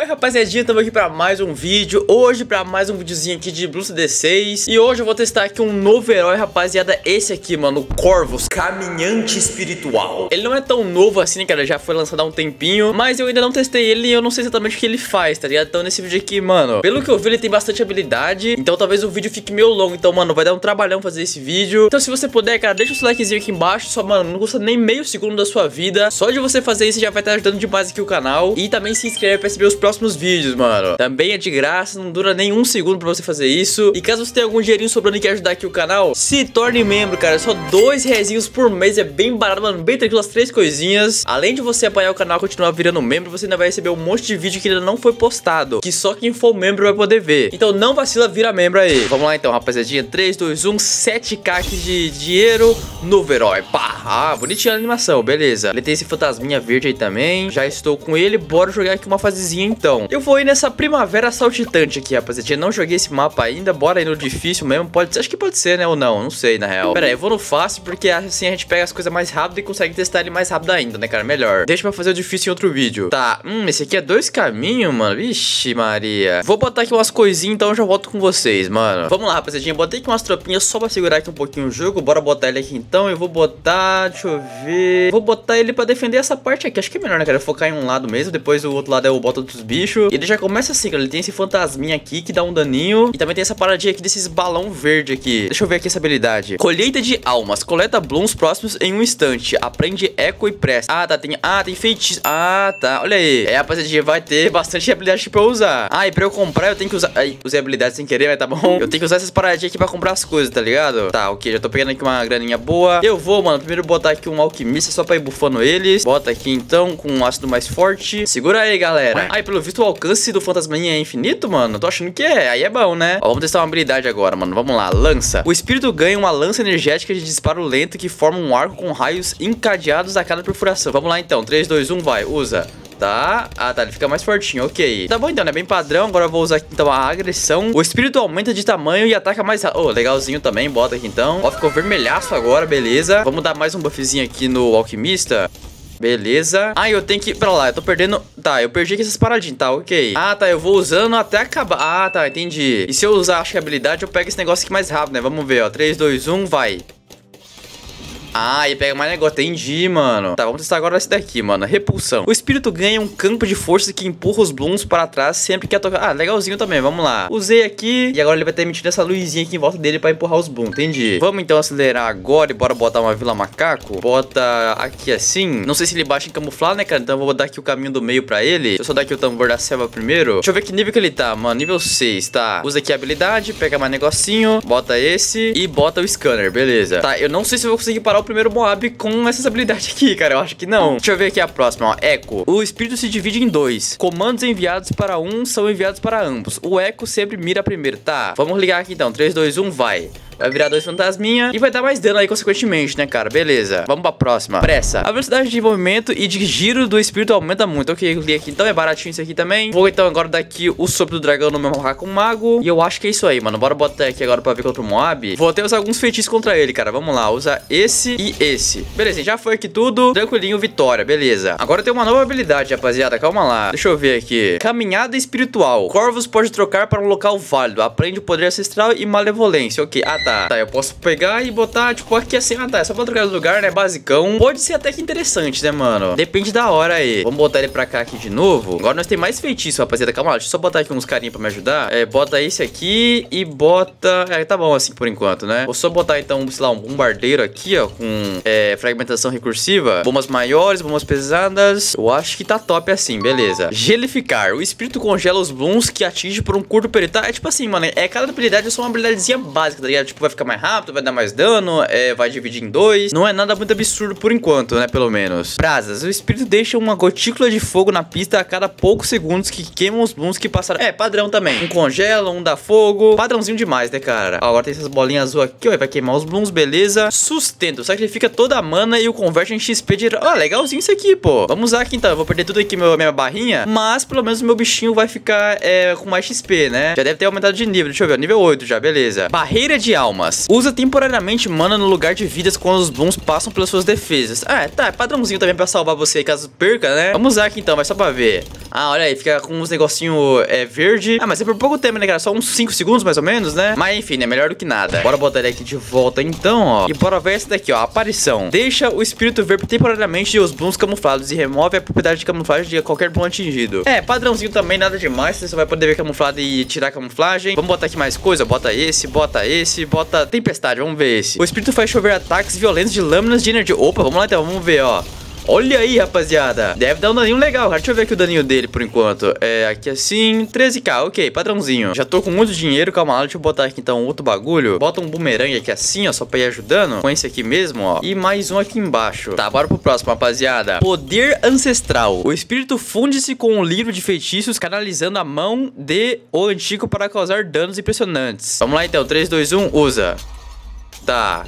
É, rapaziadinha? Estamos aqui para mais um vídeo. Hoje para mais um videozinho aqui de Blue D6. E hoje eu vou testar aqui um novo herói, rapaziada. Esse aqui, mano, Corvus, Caminhante Espiritual. Ele não é tão novo assim, né, cara? Já foi lançado há um tempinho. Mas eu ainda não testei ele e eu não sei exatamente o que ele faz, tá ligado? Então nesse vídeo aqui, mano, pelo que eu vi, ele tem bastante habilidade. Então talvez o vídeo fique meio longo. Então, mano, vai dar um trabalhão fazer esse vídeo. Então se você puder, cara, deixa o seu likezinho aqui embaixo. Só, mano, não custa nem meio segundo da sua vida. Só de você fazer isso já vai estar ajudando demais aqui o canal. E também se inscreve pra receber os próximos vídeos, mano. Também é de graça, não dura nem um segundo pra você fazer isso. E caso você tenha algum dinheirinho sobrando e quer ajudar aqui o canal, se torne membro, cara. Só dois rezinhos por mês, é bem barato, mano. Bem tranquilo, as três coisinhas. Além de você apoiar o canal e continuar virando membro, você ainda vai receber um monte de vídeo que ainda não foi postado. Que só quem for membro vai poder ver. Então não vacila, vira membro aí. Vamos lá então, rapaziadinha. 3, 2, 1, 7k de dinheiro. Novo herói. Pá. Ah, bonitinha a animação, beleza. Ele tem esse fantasminha verde aí também. Já estou com ele. Bora jogar aqui uma fasezinha então. Eu vou ir nessa primavera saltitante aqui, rapaziada. Não joguei esse mapa ainda, bora ir no difícil mesmo. Pode ser, acho que pode ser, né? Ou não, não sei, na real. Pera aí, eu vou no fácil, porque assim a gente pega as coisas mais rápido e consegue testar ele mais rápido ainda, né, cara? Melhor. Deixa pra fazer o difícil em outro vídeo. Tá, hum, esse aqui é dois caminhos, mano. Vixe, Maria. Vou botar aqui umas coisinhas, então eu já volto com vocês, mano. Vamos lá, rapaziadinha. Botei aqui umas tropinhas só pra segurar aqui um pouquinho o jogo. Bora botar ele aqui então. Eu vou botar, deixa eu ver. Vou botar ele pra defender essa parte aqui. Acho que é melhor, né, cara? Focar em um lado mesmo. Depois o outro lado é o bota dos bichos. E ele já começa assim, cara. Ele tem esse fantasminha aqui que dá um daninho. E também tem essa paradinha aqui desses balão verde aqui. Deixa eu ver aqui essa habilidade. Colheita de almas. Coleta blooms próximos em um instante. Aprende eco e presta. Ah, tá. Tem, ah, tem feitiço. Ah, tá. Olha aí. É, rapaziada, vai ter bastante habilidade pra eu usar. Ah, e pra eu comprar eu tenho que usar... Ai, usei habilidade sem querer, mas tá bom. Eu tenho que usar essas paradinhas aqui pra comprar as coisas, tá ligado? Tá, ok. Já tô pegando aqui uma graninha boa. Eu vou, mano, primeiro botar aqui um alquimista só pra ir bufando eles. Bota aqui, então, com um ácido mais forte. Segura aí, galera. Ai, pelo visto o alcance do fantasminha é infinito, mano. Tô achando que é. Aí é bom, né? Ó, vamos testar uma habilidade agora, mano. Vamos lá. Lança. O espírito ganha uma lança energética de disparo lento que forma um arco com raios encadeados a cada perfuração. Vamos lá, então. 3, 2, 1, vai. Usa. Tá. Ah, tá. Ele fica mais fortinho. Ok. Tá bom, então. Né? bem padrão. Agora eu vou usar aqui, então, a agressão. O espírito aumenta de tamanho e ataca mais rápido. Oh, legalzinho também. Bota aqui, então. Ó, ficou vermelhaço agora. Beleza. Vamos dar mais um buffzinho aqui no alquimista. Beleza. Ah, eu tenho que... Pera lá, eu tô perdendo... Tá, eu perdi aqui essas paradinhas, tá, ok. Ah, tá, eu vou usando até acabar. Ah, tá, entendi. E se eu usar, acho que habilidade, eu pego esse negócio aqui mais rápido, né? Vamos ver, ó. 3, 2, 1, vai. Ah, e pega mais negócio. Entendi, mano. Tá, vamos testar agora esse daqui, mano. Repulsão. O espírito ganha um campo de força que empurra os blooms para trás sempre que tocar. Ah, legalzinho também. Vamos lá. Usei aqui e agora ele vai ter emitido essa luzinha aqui em volta dele para empurrar os blooms. Entendi. Vamos então acelerar agora e bora botar uma vila macaco. Bota aqui assim. Não sei se ele baixa em camuflar, né, cara? Então vou dar aqui o caminho do meio pra ele. Deixa eu só dar aqui o tambor da selva primeiro. Deixa eu ver que nível que ele tá, mano. Nível 6, tá. Usa aqui a habilidade, pega mais negocinho, bota esse e bota o scanner. Beleza. Tá, eu não sei se eu vou conseguir parar o primeiro Moab com essas habilidades aqui, cara. Eu acho que não. Deixa eu ver aqui a próxima, ó. Eco. O espírito se divide em dois. Comandos enviados para um são enviados para ambos. O Eco sempre mira primeiro. Tá, vamos ligar aqui então. 3, 2, 1, vai. Vai virar dois fantasminha e vai dar mais dano aí, consequentemente, né, cara? Beleza. Vamos pra próxima. Pressa. A velocidade de movimento e de giro do espírito aumenta muito. Ok, eu li aqui. Então é baratinho isso aqui também. Vou então agora dar aqui o sopro do dragão no meu macaco mago. E eu acho que é isso aí, mano. Bora botar aqui agora pra ver contra o Moab. Vou até usar alguns feitiços contra ele, cara. Vamos lá. Usa esse e esse. Beleza, já foi aqui tudo. Tranquilinho, vitória. Beleza. Agora tem uma nova habilidade, rapaziada. Calma lá. Deixa eu ver aqui. Caminhada espiritual. Corvus pode trocar para um local válido. Aprende o poder ancestral e malevolência. Ok. Ah, tá. Tá, eu posso pegar e botar, tipo, aqui assim, ah tá, é só pra trocar de lugar, né, basicão. Pode ser até que interessante, né, mano? Depende da hora aí. Vamos botar ele pra cá aqui de novo. Agora nós temos mais feitiço, rapaziada. Calma lá, deixa eu só botar aqui uns carinhos pra me ajudar. É, bota esse aqui e bota... É, tá bom assim por enquanto, né? Vou só botar, então, sei lá, um bombardeiro aqui, ó, com é, fragmentação recursiva. Bombas maiores, bombas pesadas. Eu acho que tá top assim, beleza. Gelificar. O espírito congela os blooms que atinge por um curto período. É tipo assim, mano, é cada habilidade é só uma habilidadezinha básica, tá ligado? Tipo, vai ficar mais rápido, vai dar mais dano, é, vai dividir em dois. Não é nada muito absurdo por enquanto, né? Pelo menos. Brasas. O espírito deixa uma gotícula de fogo na pista a cada poucos segundos que queimam os blooms que passaram. É, padrão também. Um congela, um dá fogo. Padrãozinho demais, né, cara? Ó, agora tem essas bolinhas azul aqui, ó. Vai queimar os blooms, beleza. Sustento. Sacrifica toda a mana e o converte em XP. Ó, legalzinho isso aqui, pô. Vamos usar aqui então. Eu vou perder tudo aqui, meu, minha barrinha. Mas pelo menos o meu bichinho vai ficar é, com mais XP, né? Já deve ter aumentado de nível. Deixa eu ver. Nível 8 já, beleza. Barreira de almas. Usa temporariamente mana no lugar de vidas quando os Blooms passam pelas suas defesas. Ah, tá, é padrãozinho também pra salvar você caso perca, né? Vamos usar aqui então, mas só pra ver. Ah, olha aí, fica com uns negocinho é, verde. Ah, mas é por pouco tempo, né, cara? Só uns 5 segundos, mais ou menos, né? Mas enfim, é melhor do que nada. Bora botar ele aqui de volta então, ó. E bora ver essa daqui, ó. Aparição. Deixa o espírito ver temporariamente os blooms camuflados e remove a propriedade de camuflagem de qualquer bloom atingido. É, padrãozinho também, nada demais. Você vai poder ver camuflado e tirar camuflagem. Vamos botar aqui mais coisa. Bota esse, bota esse, bota tempestade. Vamos ver esse. O espírito faz chover ataques violentos de lâminas de energia. Opa, vamos lá então, vamos ver, ó. Olha aí, rapaziada. Deve dar um daninho legal. Deixa eu ver aqui o daninho dele por enquanto. É, aqui assim, 13k, ok, padrãozinho. Já tô com muito dinheiro, calma lá, deixa eu botar aqui então outro bagulho. Bota um bumerangue aqui assim, ó, só pra ir ajudando. Com esse aqui mesmo, ó. E mais um aqui embaixo. Tá, bora pro próximo, rapaziada. Poder ancestral. O espírito funde-se com um livro de feitiços, canalizando a mão de o antigo para causar danos impressionantes. Vamos lá então, 3, 2, 1, usa. Tá,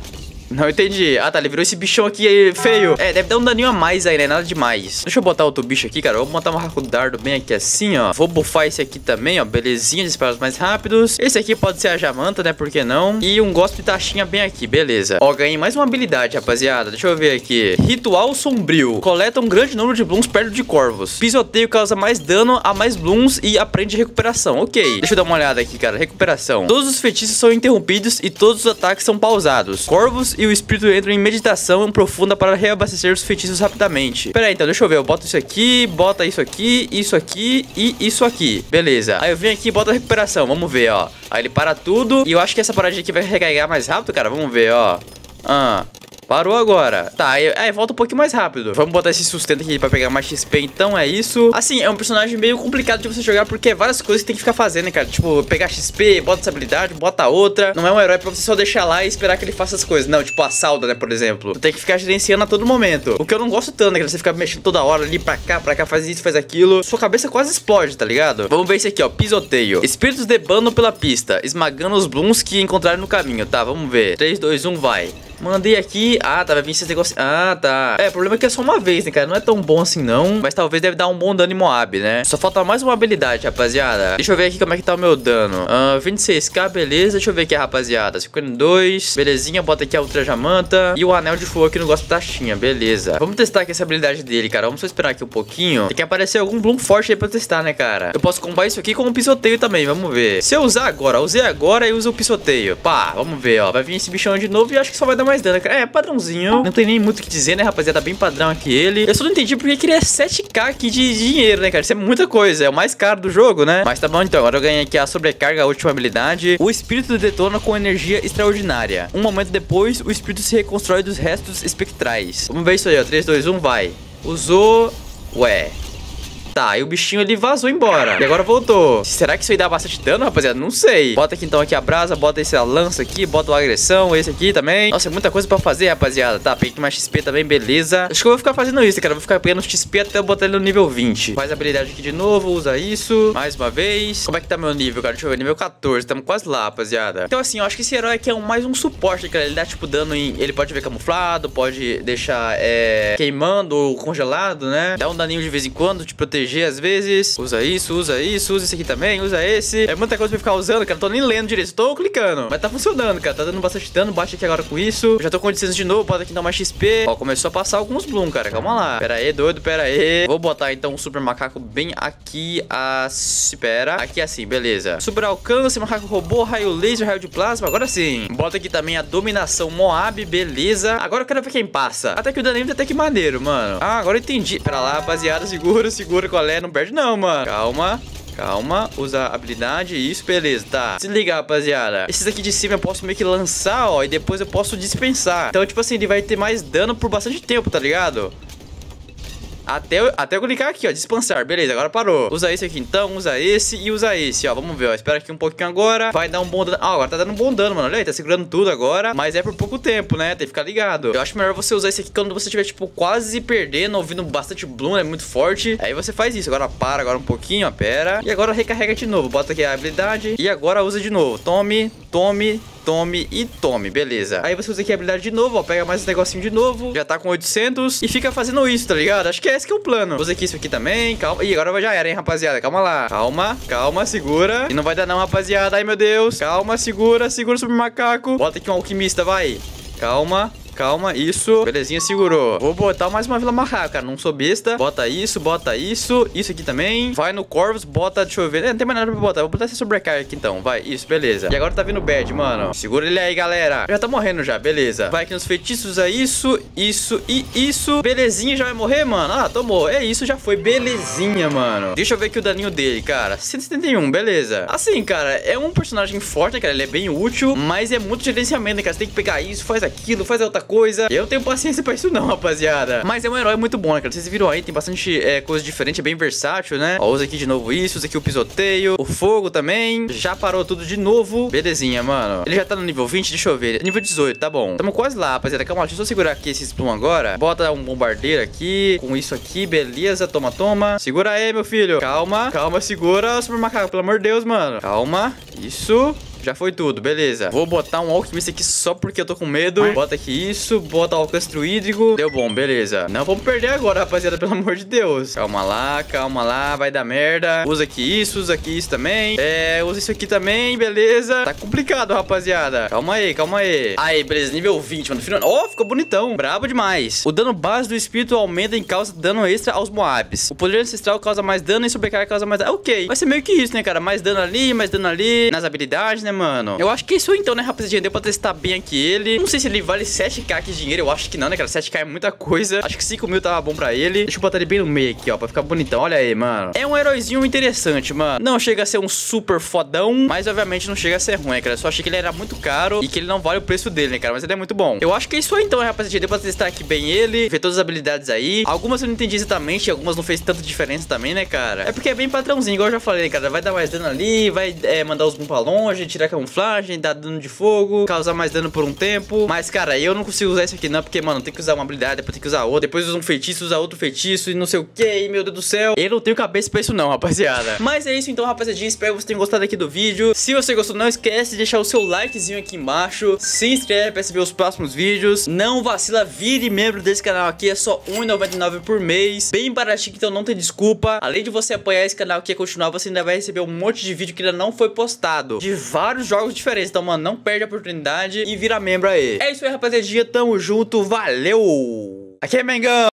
não entendi. Ah, tá. Ele virou esse bichão aqui feio. É, deve dar um daninho a mais aí, né? Nada demais. Deixa eu botar outro bicho aqui, cara. Vou botar um Raku Dardo bem aqui assim, ó. Vou buffar esse aqui também, ó. Belezinha, disparos mais rápidos. Esse aqui pode ser a Jamanta, né? Por que não? E um Gospe Taxinha bem aqui, beleza. Ó, ganhei mais uma habilidade, rapaziada. Deixa eu ver aqui. Ritual Sombrio. Coleta um grande número de blooms perto de corvos. Pisoteio causa mais dano a mais blooms e aprende recuperação. Ok. Deixa eu dar uma olhada aqui, cara. Recuperação. Todos os feitiços são interrompidos e todos os ataques são pausados. Corvos e o espírito entra em meditação profunda para reabastecer os feitiços rapidamente. Pera aí, então, deixa eu ver. Eu boto isso aqui, bota isso aqui, isso aqui e isso aqui. Beleza. Aí eu venho aqui e boto a recuperação. Vamos ver, ó. Aí ele para tudo. E eu acho que essa paradinha aqui vai recarregar mais rápido, cara. Vamos ver, ó. Ah, Parou agora. Tá, aí, volta um pouquinho mais rápido. Vamos botar esse sustento aqui pra pegar mais XP, então é isso. Assim, é um personagem meio complicado de você jogar, porque é várias coisas que tem que ficar fazendo, né, cara? Tipo, pegar XP, bota essa habilidade, bota outra. Não é um herói pra você só deixar lá e esperar que ele faça as coisas. Não, tipo a salda, né, por exemplo. Tem que ficar gerenciando a todo momento. O que eu não gosto tanto, né, que você fica mexendo toda hora ali pra cá, pra cá, faz isso, faz aquilo. Sua cabeça quase explode, tá ligado? Vamos ver esse aqui, ó, pisoteio. Espíritos debandam pela pista, esmagando os blooms que encontraram no caminho. Tá, vamos ver. 3, 2, 1, vai. Mandei aqui. Ah, tá, vai vir esse negócio. Ah, tá. É, o problema é que é só uma vez, né, cara? Não é tão bom assim, não. Mas talvez deve dar um bom dano em Moab, né? Só falta mais uma habilidade, rapaziada. Deixa eu ver aqui como é que tá o meu dano. Ah, 26k, beleza. Deixa eu ver aqui, rapaziada. 52. Belezinha, bota aqui a Ultra Jamanta. E o Anel de Fogo aqui no gosto taxinha, beleza. Vamos testar aqui essa habilidade dele, cara. Vamos só esperar aqui um pouquinho. Tem que aparecer algum Bloom forte aí pra testar, né, cara? Eu posso combar isso aqui com um pisoteio também, vamos ver. Se eu usar agora, usei agora e uso o pisoteio. Pá, vamos ver, ó. Vai vir esse bichão de novo e acho que só vai dar mais dano, cara. É, padrãozinho. Não tem nem muito o que dizer, né, rapaziada? Bem padrão aqui ele. Eu só não entendi porque que ele é 7k aqui de dinheiro, né, cara? Isso é muita coisa. É o mais caro do jogo, né? Mas tá bom, então. Agora eu ganhei aqui a sobrecarga, a última habilidade. O espírito detona com energia extraordinária. Um momento depois, o espírito se reconstrói dos restos espectrais. Vamos ver isso aí, ó. 3, 2, 1, vai. Usou... Ué... Tá, e o bichinho ele vazou embora. E agora voltou. Será que isso aí dá bastante dano, rapaziada? Não sei. Bota aqui então aqui a brasa, bota esse a lança aqui, bota o agressão, esse aqui também. Nossa, é muita coisa pra fazer, rapaziada. Tá, peguei mais XP também, beleza. Acho que eu vou ficar fazendo isso, cara. Vou ficar pegando XP até eu botar ele no nível 20. Faz a habilidade aqui de novo, usa isso. Mais uma vez. Como é que tá meu nível, cara? Deixa eu ver. Nível 14. Tamo quase lá, rapaziada. Então, assim, eu acho que esse herói aqui é um, mais um suporte, cara. Ele dá, tipo, dano em... Ele pode ver camuflado, pode deixar, é... Queimando ou congelado, né? Dá um daninho de vez em quando, te proteger às vezes. Usa isso, usa isso, usa esse aqui também, usa esse. É muita coisa pra ficar usando, cara. Tô nem lendo direito, tô clicando. Mas tá funcionando, cara. Tá dando bastante dano. Bate aqui agora com isso. Já tô com 800 de novo, bota aqui dar mais XP. Ó, começou a passar alguns Bloom, cara. Calma lá. Pera aí, doido, pera aí. Vou botar então um super macaco bem aqui. Assim, pera. Aqui assim, beleza. Super alcance, macaco robô, raio laser, raio de plasma. Agora sim. Bota aqui também a dominação Moab, beleza. Agora eu quero ver quem passa. Até que o daninho tá até que maneiro, mano. Ah, agora eu entendi. Pera lá, rapaziada. Segura, segura qual é. Não perde não, mano. Calma. Calma, usa habilidade, isso, beleza, tá Se liga, rapaziada Esses aqui de cima eu posso meio que lançar, ó E depois eu posso dispensar Então, tipo assim, ele vai ter mais dano por bastante tempo, tá ligado? Até, até eu clicar aqui, ó, dispensar. Beleza, agora parou. Usa esse aqui então, usa esse e usa esse, ó. Vamos ver, ó. Espera aqui um pouquinho agora. Vai dar um bom dano. Ah, agora tá dando um bom dano, mano. Olha aí, tá segurando tudo agora. Mas é por pouco tempo, né? Tem que ficar ligado. Eu acho melhor você usar esse aqui quando você estiver, tipo, quase perdendo, ouvindo bastante Bloom, é muito forte. Aí você faz isso. Agora para agora um pouquinho, ó. Pera. E agora recarrega de novo. Bota aqui a habilidade. E agora usa de novo. Tome, tome, tome e tome, beleza. Aí você usa aqui a habilidade de novo, ó, pega mais esse negocinho de novo, já tá com 800 e fica fazendo isso, tá ligado? Acho que é esse que é o plano. Usa aqui isso aqui também, calma. Ih, agora já era, hein, rapaziada, calma lá. Calma, calma, segura. E não vai dar não, rapaziada, ai meu Deus. Calma, segura, segura sobre o macaco. Bota aqui um alquimista, vai. Calma. Calma, isso. Belezinha, segurou. Vou botar mais uma Vila Macaco, cara. Não sou besta. Bota isso, bota isso. Isso aqui também. Vai no Corvus, bota, deixa eu ver. É, não tem mais nada pra botar. Vou botar esse sobrecarga aqui então. Vai, isso, beleza. E agora tá vindo o Bad, mano. Segura ele aí, galera. Já tá morrendo já, beleza. Vai aqui nos feitiços, é isso, isso e isso. Belezinha, já vai morrer, mano. Ah, tomou. É isso, já foi. Belezinha, mano. Deixa eu ver aqui o daninho dele, cara. 171, beleza. Assim, cara, é um personagem forte, né, cara? Ele é bem útil, mas é muito gerenciamento, né, cara? Você tem que pegar isso, faz aquilo, faz outra coisa. Eu tenho paciência pra isso não, rapaziada. Mas é um herói muito bom, né, cara? Vocês viram aí, tem bastante é, coisa diferente, é bem versátil, né? Ó, usa aqui de novo isso, usa aqui o pisoteio, o fogo também. Já parou tudo de novo. Belezinha, mano. Ele já tá no nível 20, deixa eu ver. Nível 18, tá bom. Tamo quase lá, rapaziada. Calma, deixa eu segurar aqui esse Splum agora. Bota um bombardeiro aqui, com isso aqui, beleza. Toma, toma. Segura aí, meu filho. Calma, calma, segura. Super macaco, pelo amor de Deus, mano. Calma. Isso. Já foi tudo, beleza. Vou botar um alquimista aqui só porque eu tô com medo. Bota aqui isso, bota alcastro hídrico. Deu bom, beleza. Não vamos perder agora, rapaziada, pelo amor de Deus. Calma lá, calma lá, vai dar merda. Usa aqui isso, usa aqui isso também. É, usa isso aqui também, beleza. Tá complicado, rapaziada. Calma aí, calma aí. Aí, beleza, nível 20, mano. Ó, oh, ficou bonitão. Brabo demais. O dano base do espírito aumenta em causa dano extra aos Moabs. O poder ancestral causa mais dano e sobrecarga causa mais. Ok, vai ser meio que isso, né, cara? Mais dano ali, mais dano ali. Nas habilidades, né, mano? Eu acho que é isso então, né, rapaziada? Deu pra testar bem aqui ele. Não sei se ele vale 7k aqui de dinheiro. Eu acho que não, né, cara? 7k é muita coisa. Acho que 5 mil tava bom pra ele. Deixa eu botar ele bem no meio aqui, ó, pra ficar bonitão. Olha aí, mano. É um heróizinho interessante, mano. Não chega a ser um super fodão, mas obviamente não chega a ser ruim, cara? Eu só achei que ele era muito caro e que ele não vale o preço dele, né, cara? Mas ele é muito bom. Eu acho que é isso então, né, rapaziada? Deu pra testar aqui bem ele, ver todas as habilidades aí. Algumas eu não entendi exatamente, algumas não fez tanta diferença também, né, cara? É porque é bem padrãozinho, igual eu já falei, cara. Vai dar mais dano ali, vai é, mandar os boom pra longe, tirar camuflagem, dar dano de fogo, causar mais dano por um tempo. Mas, cara, eu não consigo usar isso aqui não, porque, mano, tem que usar uma habilidade, depois tem que usar outra. Depois usa um feitiço, usa outro feitiço e não sei o que. Meu Deus do céu. Eu não tenho cabeça pra isso não, rapaziada. Mas é isso então, rapaziadinha. Espero que vocês tenham gostado aqui do vídeo. Se você gostou, não esquece de deixar o seu likezinho aqui embaixo. Se inscreve pra receber os próximos vídeos. Não vacila, vire membro desse canal aqui. É só R$1,99 por mês. Bem baratinho, então não tem desculpa. Além de você apoiar esse canal aqui e continuar, você ainda vai receber um monte de vídeo que ainda não foi postado. De vários jogos diferentes. Então, mano, não perde a oportunidade e vira membro aí. É isso aí, rapaziadinha. Tamo junto. Valeu! Aqui é Mengão!